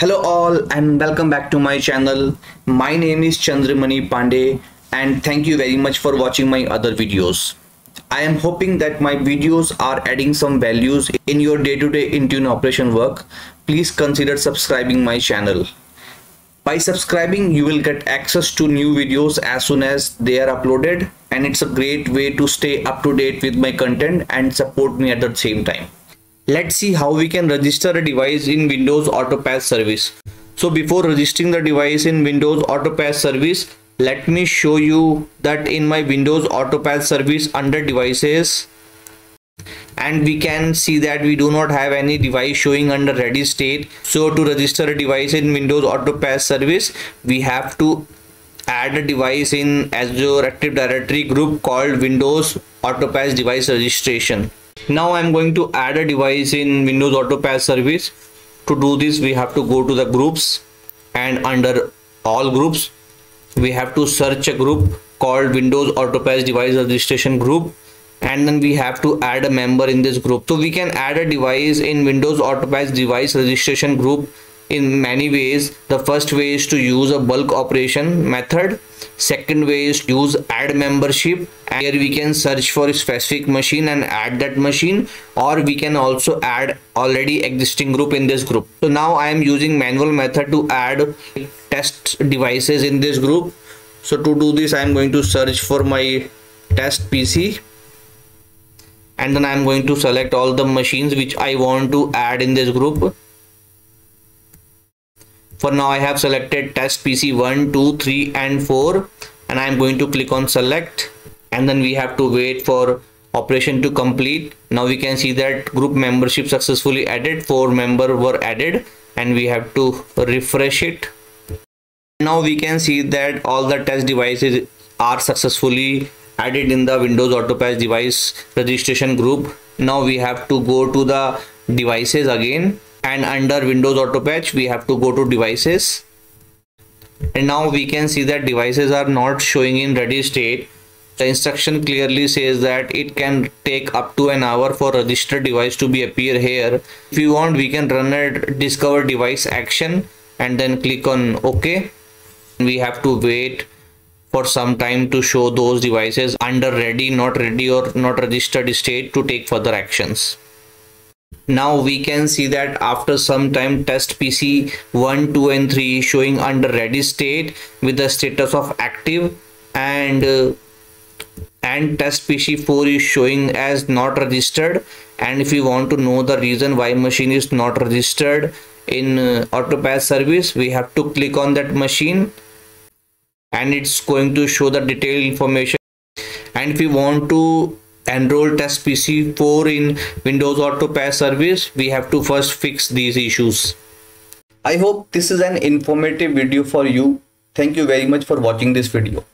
Hello all and welcome back to my channel. My name is Chander Mani Pandey and thank you very much for watching my other videos. I am hoping that my videos are adding some values in your day-to-day -day Intune operation work. Please consider subscribing my channel. By subscribing you will get access to new videos as soon as they are uploaded and it's a great way to stay up to date with my content and support me at the same time. Let's see how we can register a device in Windows Autopatch service. So before registering the device in Windows Autopatch service, let me show you that in my Windows Autopatch service under devices and we can see that we do not have any device showing under ready state. So to register a device in Windows Autopatch service, we have to add a device in Azure Active Directory group called Windows Autopatch device registration now i'm going to add a device in windows autopatch service. To do this we have to go to the groups. And under all groups we have to search a group called windows autopatch device registration group. And then we have to add a member in this group. So we can add a device in windows autopatch device registration group in many ways the first way is to use a bulk operation method. Second way is to use add membership. And here we can search for a specific machine and add that machine or we can also add already existing group in this group. So now i am using manual method to add test devices in this group. So to do this i am going to search for my test pc and then i am going to select all the machines which i want to add in this group for now i have selected test pc 1 2 3 and 4 and i'm going to click on select and then we have to wait for operation to complete. Now we can see that group membership successfully added four member were added and we have to refresh it. Now we can see that all the test devices are successfully added in the windows autopatch device registration group. Now we have to go to the devices again and under windows autopatch we have to go to devices. And now we can see that devices are not showing in ready state. The instruction clearly says that it can take up to an hour for registered device to be appear here. If you want we can run a discover device action and then click on ok. We have to wait for some time to show those devices under ready not ready or not registered state to take further actions now we can see that after some time test pc 1 2 and 3 showing under ready state with the status of active and uh, and test pc 4 is showing as not registered. And if you want to know the reason why machine is not registered in uh, autopatch service we have to click on that machine. And it's going to show the detailed information. And if you want to enroll test pc4 in windows autopatch service we have to first fix these issues. I hope this is an informative video for you. Thank you very much for watching this video